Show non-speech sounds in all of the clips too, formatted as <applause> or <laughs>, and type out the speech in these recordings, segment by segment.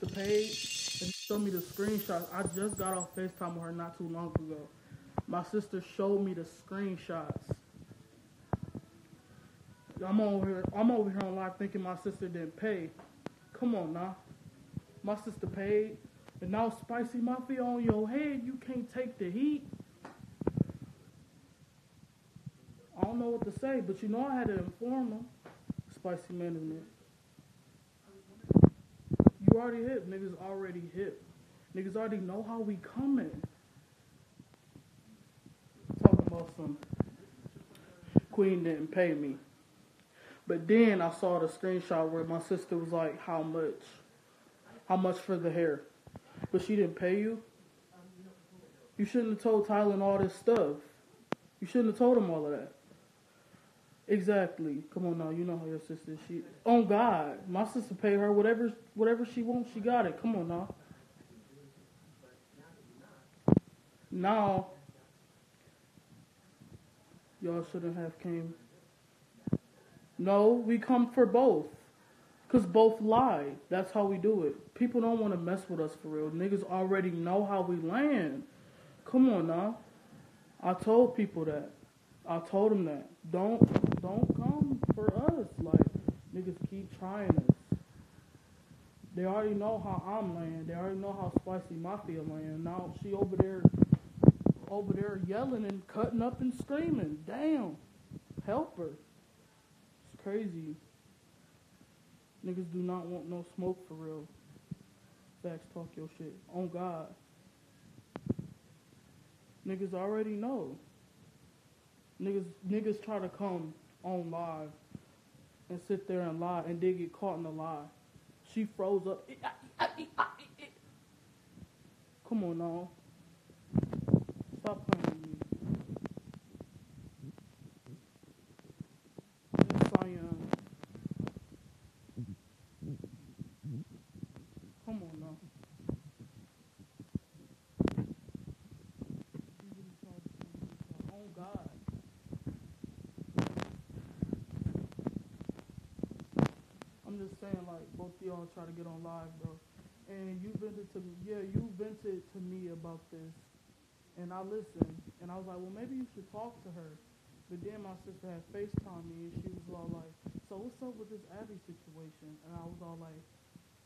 sister page and showed me the screenshots. I just got off FaceTime with her not too long ago. My sister showed me the screenshots. I'm over here. I'm over here on live thinking my sister didn't pay. Come on now, my sister paid, and now spicy mafia on your head. You can't take the heat. I don't know what to say, but you know I had to inform them. Spicy management. Already hit. Niggas already hit. Niggas already know how we coming. Talking about some Queen didn't pay me. But then I saw the screenshot where my sister was like, How much? How much for the hair? But she didn't pay you? You shouldn't have told Tylen all this stuff. You shouldn't have told him all of that. Exactly. Come on now, you know how your sister she on God. My sister pay her whatever whatever she wants, she got it. Come on now. Now y'all shouldn't have came. No, we come for both. Cause both lie. That's how we do it. People don't want to mess with us for real. Niggas already know how we land. Come on now. I told people that. I told them that. Don't don't come for us. Like niggas keep trying us. They already know how I'm laying. They already know how spicy mafia laying. Now she over there over there yelling and cutting up and screaming. Damn. Help her. It's crazy. Niggas do not want no smoke for real. Facts talk your shit. On God. Niggas already know. Niggas niggas try to come on live and sit there and lie and then get caught in the lie. She froze up. Come on now. Stop playing with me. Miss Cyan. Come on now. You really tried to send me some- Oh God. I'm just saying, like, both of y'all try to get on live, bro. And you vented to yeah, you vented to me about this. And I listened. And I was like, well, maybe you should talk to her. But then my sister had FaceTime me and she was all like, so what's up with this Abby situation? And I was all like,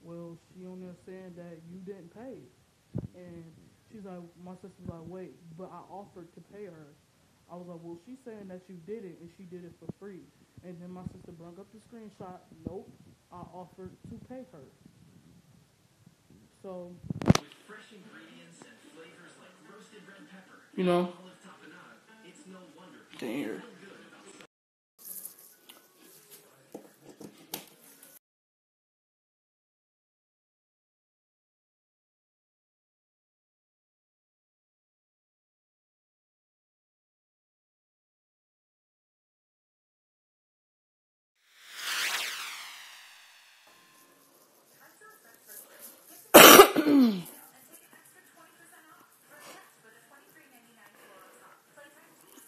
well, she on there saying that you didn't pay. And she's like, my sister's like, wait, but I offered to pay her. I was like, well, she's saying that you did it and she did it for free. And then my sister brought up the screenshot. Nope, I offered to pay her. So, With fresh ingredients and flavors like roasted red pepper, you know, olive tapenade, it's no wonder people Damn. feel good about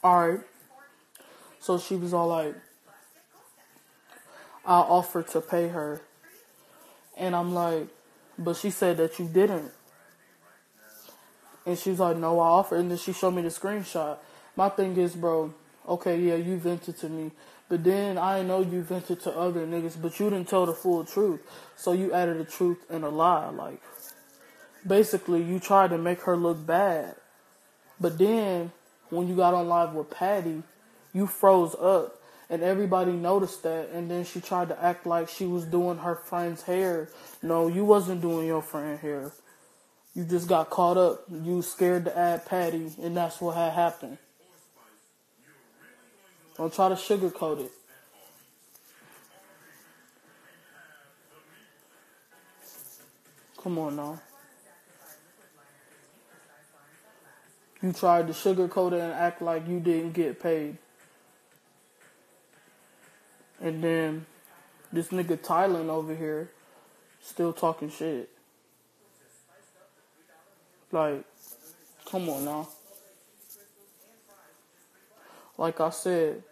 alright. So she was all like, I offered to pay her. And I'm like, but she said that you didn't. And she's like, no, I offered. And then she showed me the screenshot. My thing is, bro, okay, yeah, you vented to me. But then I know you vented to other niggas, but you didn't tell the full truth. So you added a truth and a lie. Like, basically, you tried to make her look bad. But then, when you got on live with Patty, you froze up. And everybody noticed that. And then she tried to act like she was doing her friend's hair. No, you wasn't doing your friend hair. You just got caught up. You scared to add Patty, and that's what had happened. Don't try to sugarcoat it. Come on now. You tried to sugarcoat it and act like you didn't get paid. And then this nigga Tylen over here still talking shit. Like, come on now. Like I said,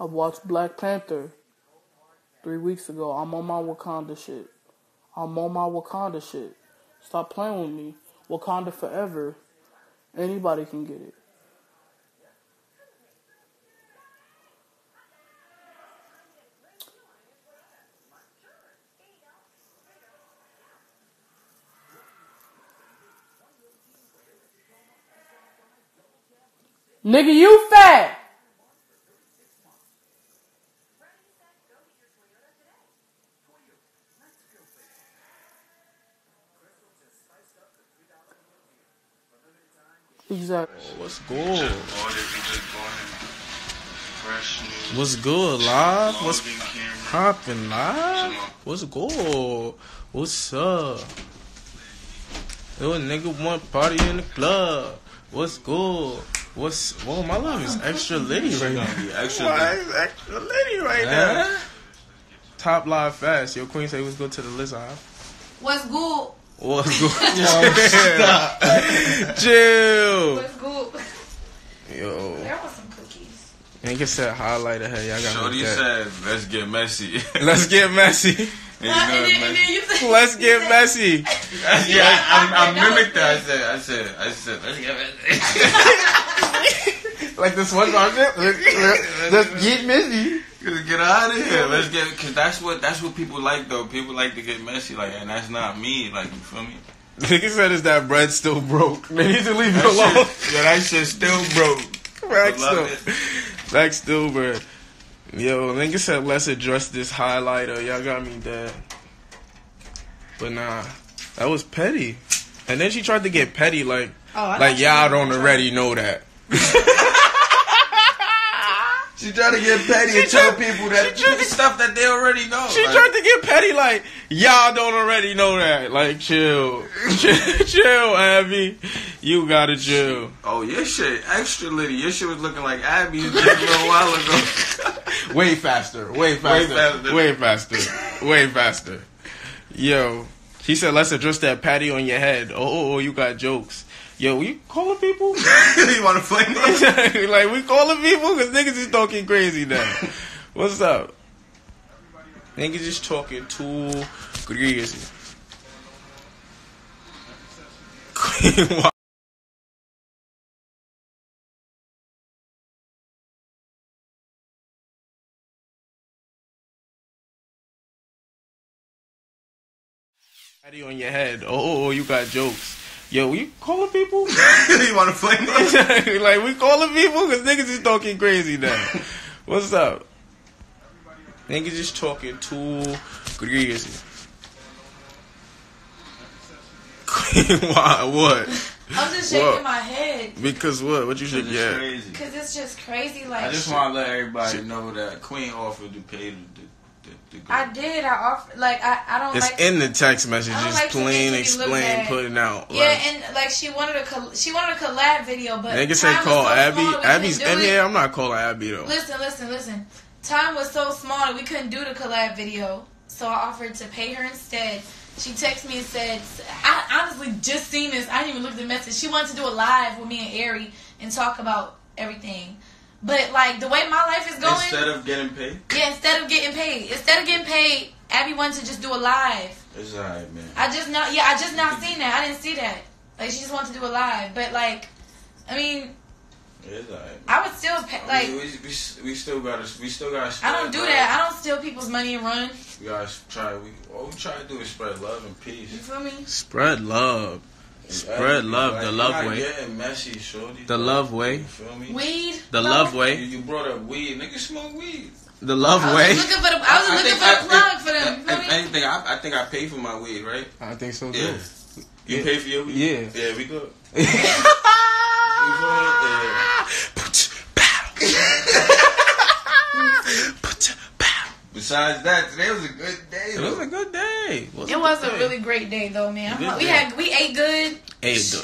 I watched Black Panther three weeks ago. I'm on my Wakanda shit. I'm on my Wakanda shit. Stop playing with me. Wakanda forever. Anybody can get it. Nigga, you fat. Exactly. What's good? Just bought it. We just bought it. Fresh new. What's good, live? What's Logan camera. poppin' live? What's good? What's up? Yo, nigga want party in the club. What's good? What's whoa? My love is extra litty right now. Gonna extra Why is extra litty right now? Top live fast. Yo, Queen say let's go to the list. Huh? What's good? What's <laughs> oh, good? <laughs> Chill. What's good? Yo, There was some cookies. nigga said highlight of her. Y'all got Shorty me that. said, "Let's get messy." <laughs> Let's get messy. And you know and, then, and then said, Let's get messy. yeah, Yeah, I, I, I mimicked that. I said, I said, I said, let's get messy. Like this one song. Let's get messy. Let's get out of here. Let's get, cause that's what that's what people like though. People like to get messy, like, and that's not me. Like, you feel me? Nigga said is that bread still broke. They need to leave it That alone. shit, yeah, that shit still broke. Back still. love it. Back still bread. Yo, nigga said let's address this highlighter. Y'all got me dead. But nah, that was petty. And then she tried to get petty like Oh, like you y'all don't already know that. <laughs> Tried to get petty She and tell people that tried <laughs> stuff that they already know. She like, tried to get petty like y'all don't already know that. Like chill. <laughs> chill, chill, Abby. You gotta chill. Oh, your shit extra litty. Your shit was looking like Abby's just a little while ago. <laughs> Way faster. Way faster. faster. Way faster. Way faster. Yo, she said, let's address that patty on your head. Oh, oh, oh, you got jokes. Yo, we calling people? <laughs> you want to play? me? <laughs> like, we calling people? Because niggas is talking crazy now. What's up? Niggas is talking too crazy. <laughs> Patty on your head. Oh, you got jokes. Yo, we calling people? <laughs> you want to play? me? <laughs> like we calling people because niggas is talking crazy now. What's up? Niggas is talking too crazy. <laughs> Why? What? I'm just shaking What? my head Because what? What you should It's get? crazy. because it's just crazy. Like I just want to let everybody know that Queen offered to pay the I did. I offered. Like I, I don't It's like. in the text message. Just like plain explain, putting out. yeah, Like, and like she wanted a col- she wanted a collab video, but nigga say call Abby. Abby's in here. I'm not calling Abby though. Listen, listen, listen. Time was so small that we couldn't do the collab video, so I offered to pay her instead. She texted me and said, I honestly just seen this. I didn't even look at the message. She wanted to do a live with me and Ari and talk about everything. But like the way my life is going, Instead of getting paid, yeah, instead of getting paid, instead of getting paid, Abby wanted to just do a live. it's alright, man. I just not, yeah, I just not seen that. I didn't see that. Like she just wanted to do a live, but like, I mean, It's alright. I would still pay. Like, we, we, we, we still gotta we still gotta. I don't do love. that. I don't steal people's money and run. We gotta try. We all we try to do is spread love and peace. You peace. feel me? Spread love. Spread love, the love way. Getting messy, shorty. The love way. You feel me? Weed. The No. love way. you brought up weed, nigga. Smoke weed. The love I way. just looking for the. I was just looking think for the plug I- for them. If, Feel if anything, I, I think I pay for my weed, right? I think so Yeah. You Yeah. pay for your weed? Yeah. Yeah, we good. You feel me? Yeah. Besides that, today was a good day. It was a good day. It was a really great day though, man. Good we day. had we ate good. Hey, the,